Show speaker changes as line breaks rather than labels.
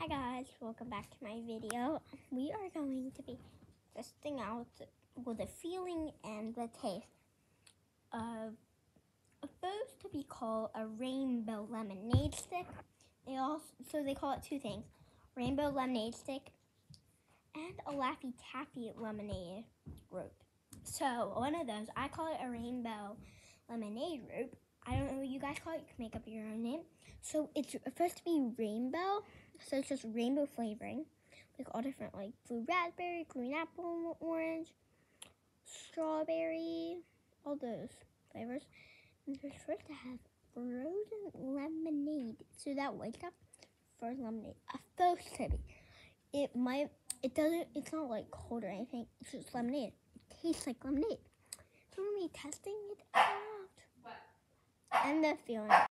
Hi guys, welcome back to my video. We are going to be testing out well, the feeling and the taste of supposed to be called a rainbow lemonade stick. They also so they call it two things: rainbow lemonade stick and a Laffy Taffy lemonade rope. So one of those, I call it a rainbow lemonade rope. I don't know what you guys call it. You can make up your own name. So it's supposed to be rainbow. So it's just rainbow flavoring, like all different, like blue raspberry, green apple, orange, strawberry, all those flavors. And they're supposed to have frozen lemonade. So that white stuff, frozen lemonade. Supposed to be. It might. It doesn't. It's not like cold or anything. It's just lemonade. It tastes like lemonade. So we're gonna be testing it out. And the feeling.